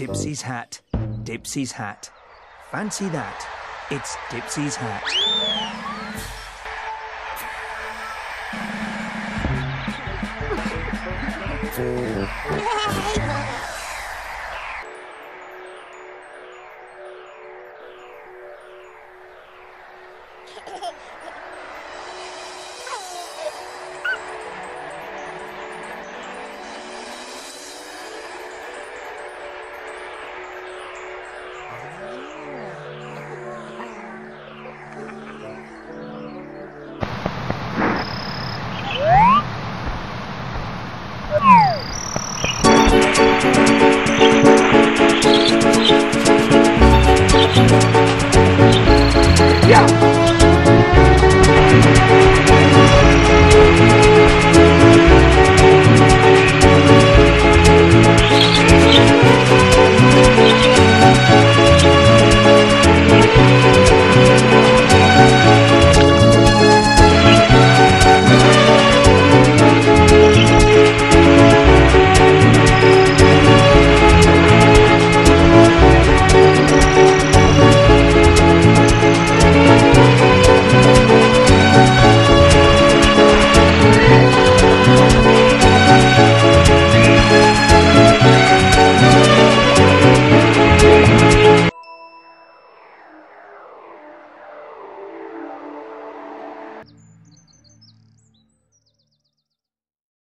Dipsy's hat. Dipsy's hat. Fancy that. It's Dipsy's hat. Yeah.